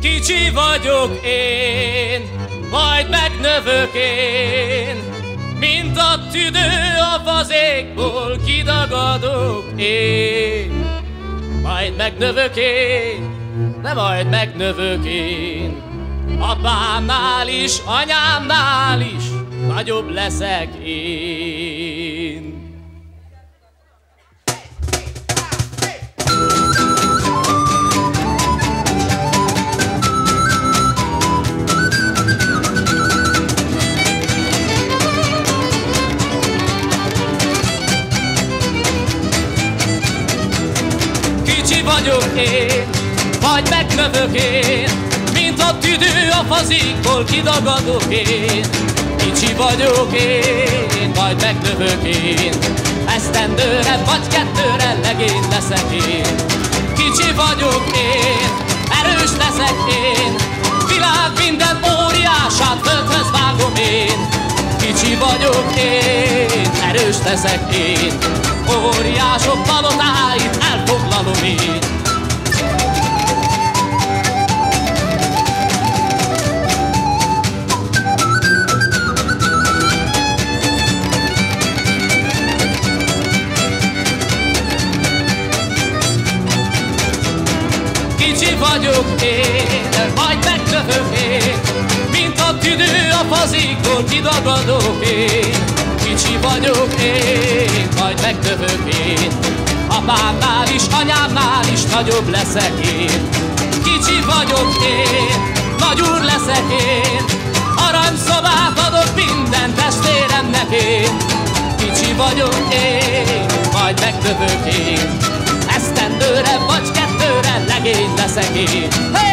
Kicsi vagyok én, majd megnövök én, mint a tüdő a fazékból kidagadok én. Majd megnövök én, de majd megnövök én. Apámnál is, anyámnál is nagyobb leszek én. Vagyok én, majd megnövök én, mint a tüdő a fazikból kidagadok én. Kicsi vagyok én, majd megnövök én, esztendőre vagy kettőre legény leszek én. Kicsi vagyok én, erős leszek én, világ minden óriását földhöz vágom én. Kicsi vagyok én, erős leszek én, óriások palotáit elfoglalom én. Vagyok én, majd megnövök én, mint a tüdő a fazikból kidagadok én. Kicsi vagyok én, majd megnövök én, apámnál is, anyámnál is nagyobb leszek én. Kicsi vagyok én, nagy úr leszek én, aranyszobát adok minden testvéremnek én. Kicsi vagyok én, majd megnövök én, esztendőre vagy kettőre legény leszek én. Hey!